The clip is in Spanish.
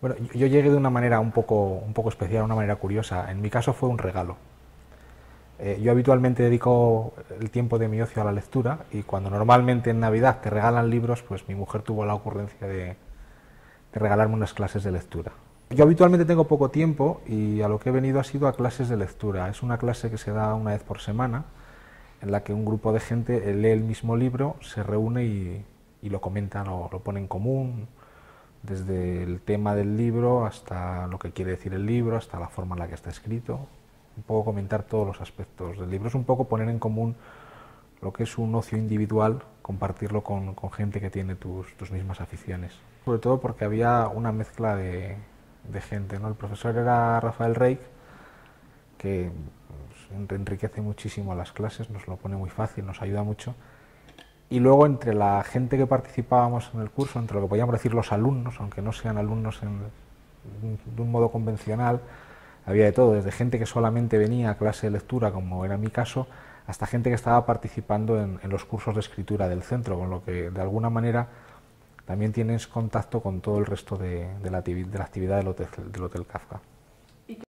Bueno, yo llegué de una manera un poco, un poco especial, una manera curiosa. En mi caso fue un regalo. Eh, yo habitualmente dedico el tiempo de mi ocio a la lectura y cuando normalmente en Navidad te regalan libros, pues mi mujer tuvo la ocurrencia de, regalarme unas clases de lectura. Yo habitualmente tengo poco tiempo y a lo que he venido ha sido a clases de lectura. Es una clase que se da una vez por semana en la que un grupo de gente lee el mismo libro, se reúne y, y lo comentan o lo pone en común, desde el tema del libro hasta lo que quiere decir el libro, hasta la forma en la que está escrito, un poco comentar todos los aspectos del libro, es un poco poner en común lo que es un ocio individual, compartirlo con, con gente que tiene tus, tus, mismas aficiones. Sobre todo porque había una mezcla de, de gente, ¿no? El profesor era Rafael Reich, que pues, enriquece muchísimo las clases, nos lo pone muy fácil, nos ayuda mucho, y luego entre la gente que participábamos en el curso, entre lo que podíamos decir los alumnos, aunque no sean alumnos en, de un modo convencional, había de todo, desde gente que solamente venía a clase de lectura, como era mi caso, hasta gente que estaba participando en, los cursos de escritura del centro, con lo que de alguna manera también tienes contacto con todo el resto de, la, actividad del del hotel Kafka.